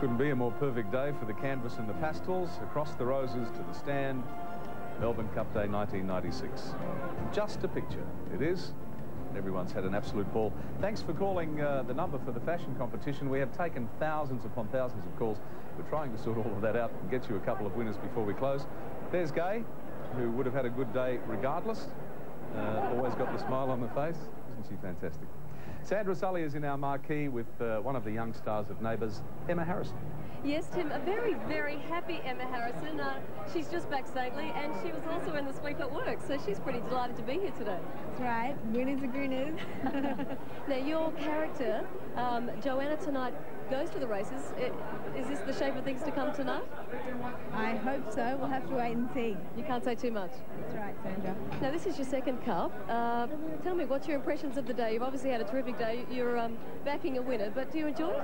Couldn't be a more perfect day for the canvas and the pastels, across the roses to the stand. Melbourne Cup Day 1996. Just a picture, it is. Everyone's had an absolute ball. Thanks for calling uh, the number for the fashion competition. We have taken thousands upon thousands of calls. We're trying to sort all of that out and get you a couple of winners before we close. There's Gay, who would have had a good day regardless. Uh, always got the smile on the face. Isn't she fantastic? Sandra Sully is in our marquee with uh, one of the young stars of Neighbours, Emma Harrison. Yes, Tim, a very, very happy Emma Harrison. Uh, she's just back safely, and she was also in the sweep at work, so she's pretty delighted to be here today. That's right, winners are grinners. now, your character, um, Joanna, tonight goes to the races. It, is this the shape of things to come tonight? I hope so. We'll have to wait and see. You can't say too much. That's right, Sandra. Now, this is your second cup. Uh, tell me, what's your impressions of the day? You've obviously had a terrific day. You're um, backing a winner, but do you enjoy it?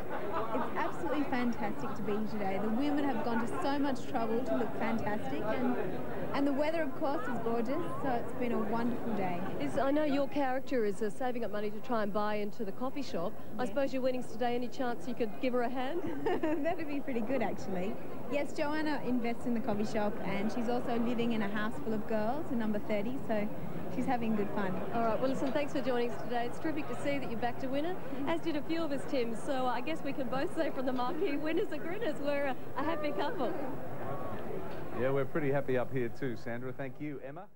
It's absolutely fantastic to be here today. The women have gone to so much trouble to look fantastic, and and the weather, of course, is gorgeous, so it's been a wonderful day. Is, I know your character is uh, saving up money to try and buy into the coffee shop. I suppose your winnings today, any chance you could give her a hand? That'd be pretty good, actually. Yes, Joanna invests in the coffee shop, and she's also living in a house full of girls in number 30, so she's having good fun. All right, well, listen, thanks for joining us today. It's terrific to see that you're back to winner, as did a few of us, Tim. So uh, I guess we can both say from the marquee, winners are grinners. We're a, a happy couple. Yeah, we're pretty happy up here too, Sandra. Thank you, Emma.